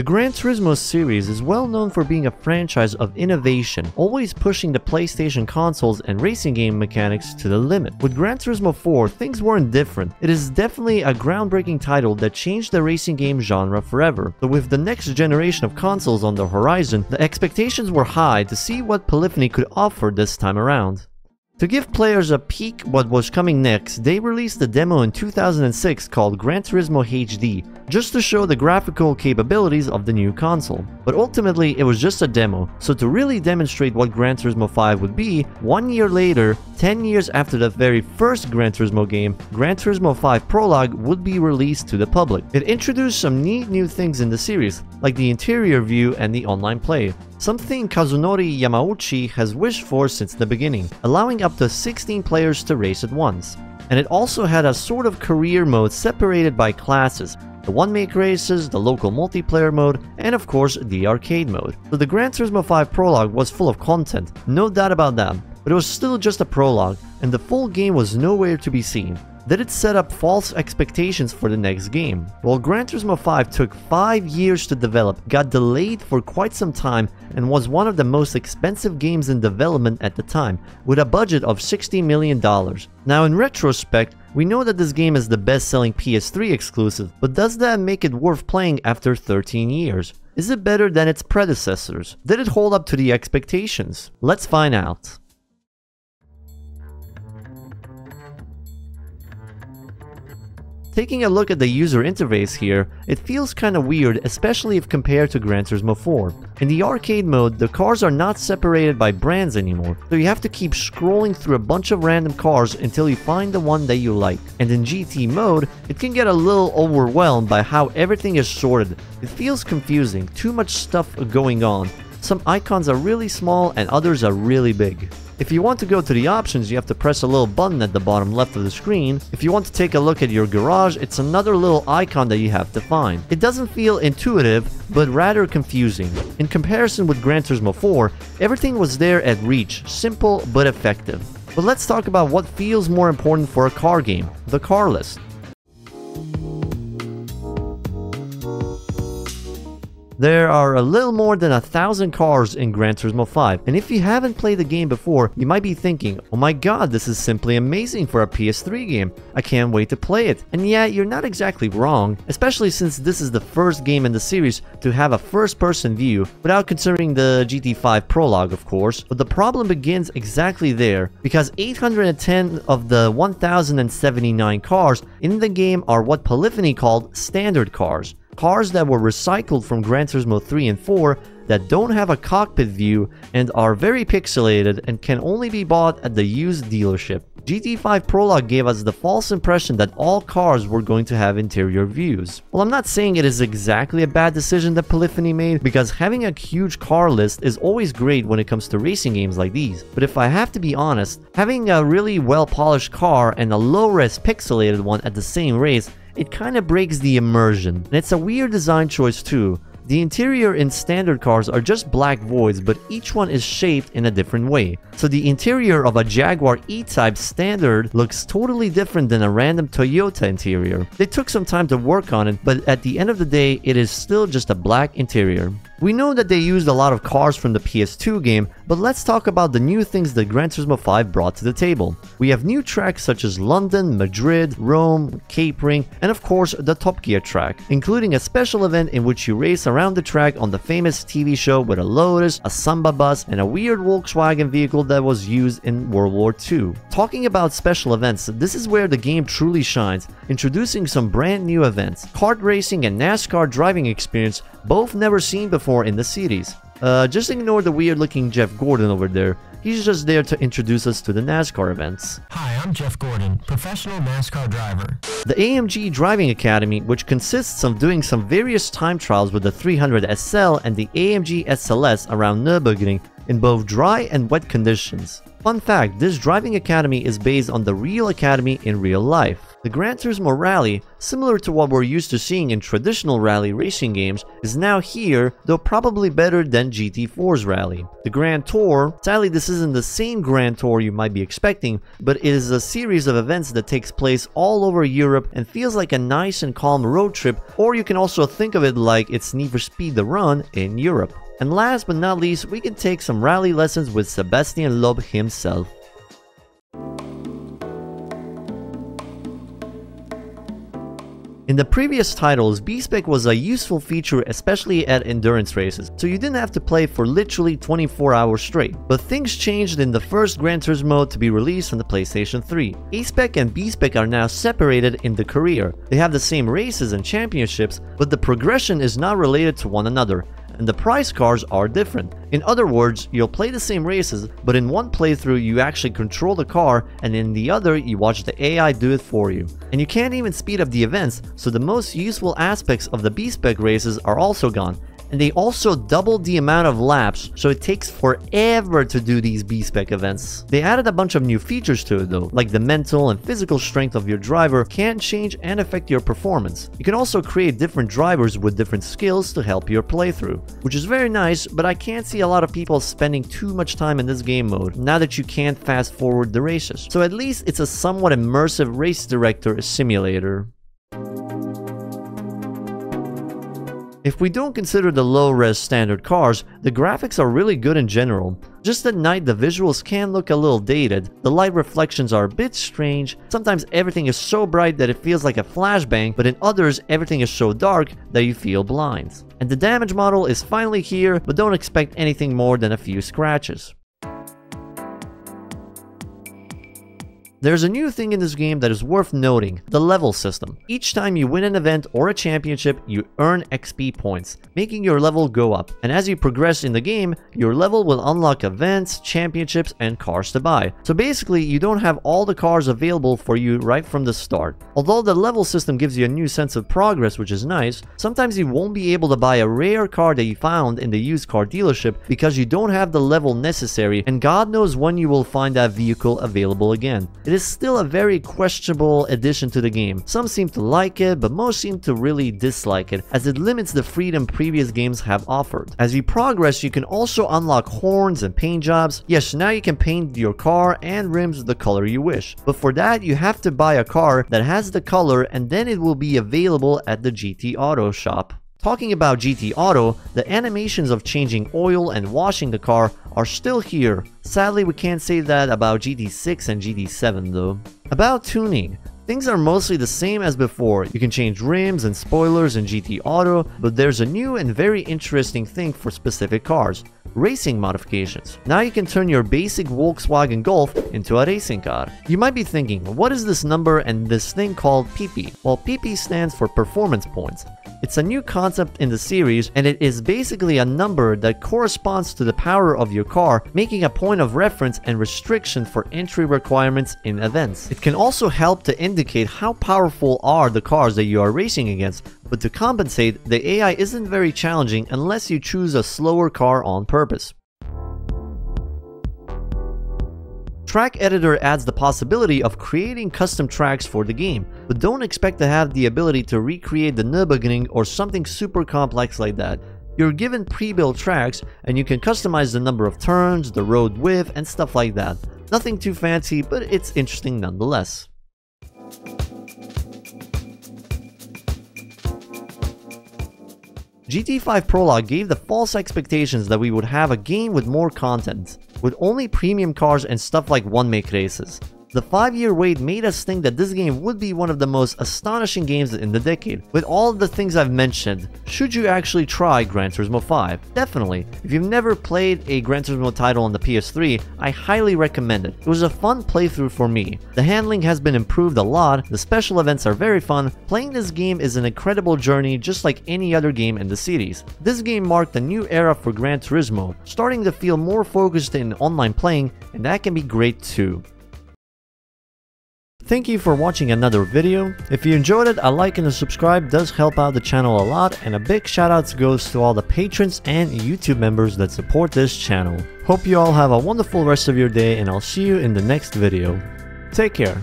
The Gran Turismo series is well known for being a franchise of innovation, always pushing the PlayStation consoles and racing game mechanics to the limit. With Gran Turismo 4, things weren't different. It is definitely a groundbreaking title that changed the racing game genre forever. But with the next generation of consoles on the horizon, the expectations were high to see what Polyphony could offer this time around. To give players a peek what was coming next, they released a demo in 2006 called Gran Turismo HD, just to show the graphical capabilities of the new console. But ultimately, it was just a demo, so to really demonstrate what Gran Turismo 5 would be, one year later, 10 years after the very first Gran Turismo game, Gran Turismo 5 Prologue would be released to the public. It introduced some neat new things in the series, like the interior view and the online play something Kazunori Yamauchi has wished for since the beginning, allowing up to 16 players to race at once. And it also had a sort of career mode separated by classes, the one-make races, the local multiplayer mode, and of course the arcade mode. So the Gran Turismo 5 prologue was full of content, no doubt about that, but it was still just a prologue, and the full game was nowhere to be seen that it set up false expectations for the next game. While Gran Turismo 5 took 5 years to develop, got delayed for quite some time, and was one of the most expensive games in development at the time, with a budget of $60 million. Now in retrospect, we know that this game is the best-selling PS3 exclusive, but does that make it worth playing after 13 years? Is it better than its predecessors? Did it hold up to the expectations? Let's find out. Taking a look at the user interface here, it feels kinda weird especially if compared to Gran Turismo 4. In the arcade mode, the cars are not separated by brands anymore, so you have to keep scrolling through a bunch of random cars until you find the one that you like. And in GT mode, it can get a little overwhelmed by how everything is sorted. It feels confusing, too much stuff going on. Some icons are really small and others are really big. If you want to go to the options, you have to press a little button at the bottom left of the screen. If you want to take a look at your garage, it's another little icon that you have to find. It doesn't feel intuitive, but rather confusing. In comparison with Gran Turismo 4, everything was there at reach, simple but effective. But let's talk about what feels more important for a car game, the car list. There are a little more than a thousand cars in Gran Turismo 5, and if you haven't played the game before, you might be thinking, oh my god, this is simply amazing for a PS3 game. I can't wait to play it. And yeah, you're not exactly wrong, especially since this is the first game in the series to have a first-person view, without considering the GT5 prologue, of course. But the problem begins exactly there, because 810 of the 1079 cars in the game are what Polyphony called standard cars cars that were recycled from Gran Turismo 3 and 4 that don't have a cockpit view and are very pixelated and can only be bought at the used dealership. GT5 Prologue gave us the false impression that all cars were going to have interior views. Well, I'm not saying it is exactly a bad decision that Polyphony made, because having a huge car list is always great when it comes to racing games like these. But if I have to be honest, having a really well-polished car and a low-res pixelated one at the same race it kind of breaks the immersion. And it's a weird design choice too. The interior in standard cars are just black voids, but each one is shaped in a different way. So the interior of a Jaguar E-Type standard looks totally different than a random Toyota interior. They took some time to work on it, but at the end of the day, it is still just a black interior. We know that they used a lot of cars from the PS2 game, but let's talk about the new things that Gran Turismo 5 brought to the table. We have new tracks such as London, Madrid, Rome, Cape Ring, and of course the Top Gear track, including a special event in which you race around the track on the famous TV show with a Lotus, a Samba bus, and a weird Volkswagen vehicle that was used in World War II. Talking about special events, this is where the game truly shines, introducing some brand new events. Kart racing and NASCAR driving experience, both never seen before in the series. Uh, just ignore the weird looking Jeff Gordon over there. He's just there to introduce us to the NASCAR events. Hi, I'm Jeff Gordon, professional NASCAR driver. The AMG Driving Academy, which consists of doing some various time trials with the 300 SL and the AMG SLS around Nürburgring in both dry and wet conditions. Fun fact, this driving academy is based on the real academy in real life. The Gran Turismo Rally, similar to what we're used to seeing in traditional rally racing games, is now here, though probably better than GT4's Rally. The Grand Tour, sadly this isn't the same Grand Tour you might be expecting, but it is a series of events that takes place all over Europe and feels like a nice and calm road trip, or you can also think of it like it's Need for Speed The Run in Europe. And last but not least, we can take some rally lessons with Sebastian Loeb himself. In the previous titles, B-Spec was a useful feature especially at endurance races, so you didn't have to play for literally 24 hours straight. But things changed in the first Gran Turismo mode to be released on the PlayStation 3. A-Spec and B-Spec are now separated in the career. They have the same races and championships, but the progression is not related to one another, and the price cars are different. In other words, you'll play the same races, but in one playthrough you actually control the car and in the other you watch the AI do it for you. And you can't even speed up the events, so the most useful aspects of the B-Spec races are also gone, and they also doubled the amount of laps, so it takes forever to do these B-Spec events. They added a bunch of new features to it though, like the mental and physical strength of your driver can change and affect your performance. You can also create different drivers with different skills to help your playthrough, which is very nice, but I can't see a lot of people spending too much time in this game mode, now that you can't fast forward the races. So at least it's a somewhat immersive race director simulator. If we don't consider the low-res standard cars, the graphics are really good in general. Just at night the visuals can look a little dated, the light reflections are a bit strange, sometimes everything is so bright that it feels like a flashbang, but in others everything is so dark that you feel blind. And the damage model is finally here, but don't expect anything more than a few scratches. There's a new thing in this game that is worth noting, the level system. Each time you win an event or a championship, you earn XP points, making your level go up. And as you progress in the game, your level will unlock events, championships, and cars to buy. So basically, you don't have all the cars available for you right from the start. Although the level system gives you a new sense of progress, which is nice, sometimes you won't be able to buy a rare car that you found in the used car dealership because you don't have the level necessary and God knows when you will find that vehicle available again. It is still a very questionable addition to the game. Some seem to like it, but most seem to really dislike it, as it limits the freedom previous games have offered. As you progress, you can also unlock horns and paint jobs. Yes, now you can paint your car and rims the color you wish. But for that, you have to buy a car that has the color and then it will be available at the GT Auto shop. Talking about GT Auto, the animations of changing oil and washing the car are still here. Sadly, we can't say that about GT6 and GT7 though. About tuning, Things are mostly the same as before, you can change rims and spoilers in GT Auto, but there's a new and very interesting thing for specific cars, racing modifications. Now you can turn your basic Volkswagen Golf into a racing car. You might be thinking, what is this number and this thing called PP? Well, PP stands for performance points. It's a new concept in the series and it is basically a number that corresponds to the power of your car, making a point of reference and restriction for entry requirements in events. It can also help to indicate how powerful are the cars that you are racing against, but to compensate, the AI isn't very challenging unless you choose a slower car on purpose. Track Editor adds the possibility of creating custom tracks for the game, but don't expect to have the ability to recreate the Nürburgring or something super complex like that. You're given pre-built tracks and you can customize the number of turns, the road width, and stuff like that. Nothing too fancy, but it's interesting nonetheless. GT5 Prologue gave the false expectations that we would have a game with more content with only premium cars and stuff like one-make races. The 5-year wait made us think that this game would be one of the most astonishing games in the decade. With all the things I've mentioned, should you actually try Gran Turismo 5? Definitely. If you've never played a Gran Turismo title on the PS3, I highly recommend it. It was a fun playthrough for me. The handling has been improved a lot, the special events are very fun, playing this game is an incredible journey just like any other game in the series. This game marked a new era for Gran Turismo, starting to feel more focused in online playing, and that can be great too. Thank you for watching another video. If you enjoyed it, a like and a subscribe does help out the channel a lot and a big shout outs goes to all the patrons and YouTube members that support this channel. Hope you all have a wonderful rest of your day and I'll see you in the next video. Take care.